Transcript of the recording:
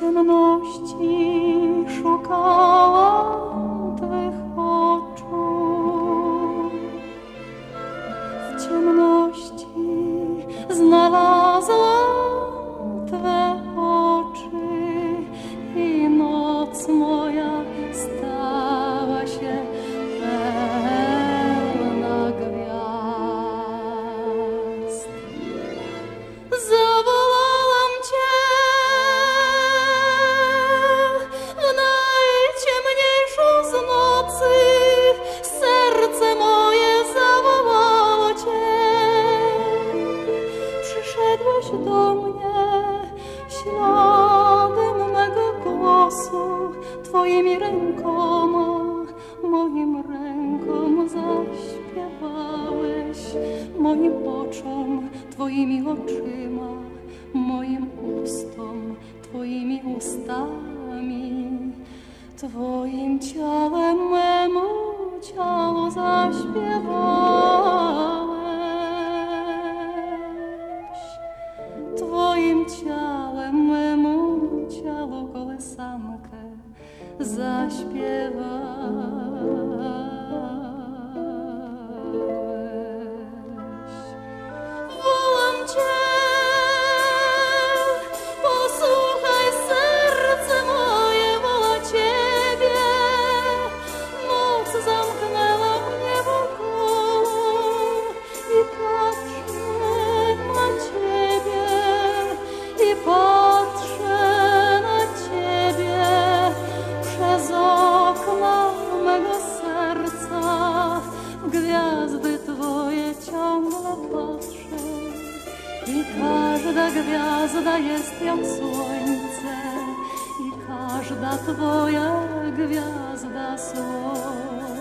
ciemności szukałam Do mnie śladem mego głosu. Twoimi rękoma, moim rękom zaśpiewałeś, moim oczom, Twoimi oczyma, moim ustom, Twoimi ustami, Twoim ciałem memu ciału zaśpiewałeś. Kołysankę zaśpiewałeś. Ciągle patrzę i każda gwiazda jest jak słońce i każda Twoja gwiazda słońce.